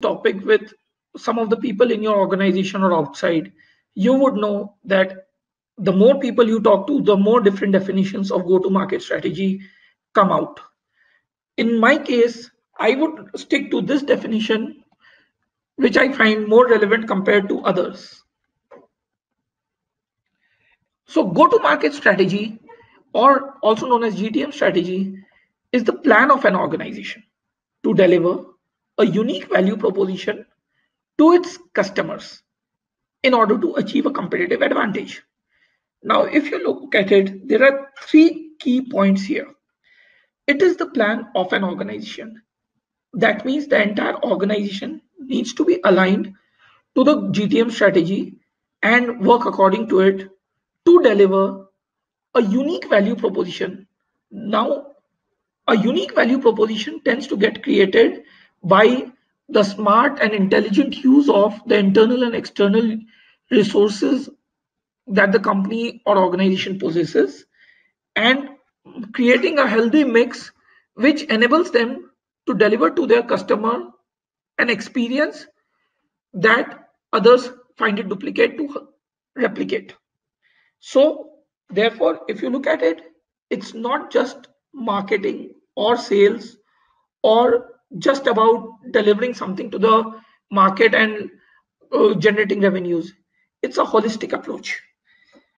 topic with some of the people in your organization or outside, you would know that the more people you talk to, the more different definitions of go to market strategy come out. In my case, I would stick to this definition, which I find more relevant compared to others. So, go to market strategy, or also known as GTM strategy, is the plan of an organization to deliver a unique value proposition to its customers in order to achieve a competitive advantage. Now, if you look at it, there are three key points here. It is the plan of an organization. That means the entire organization needs to be aligned to the GTM strategy and work according to it to deliver a unique value proposition. Now, a unique value proposition tends to get created by the smart and intelligent use of the internal and external resources that the company or organization possesses and creating a healthy mix which enables them to deliver to their customer an experience that others find it duplicate to replicate. So therefore if you look at it it's not just marketing or sales or just about delivering something to the market and uh, generating revenues. It's a holistic approach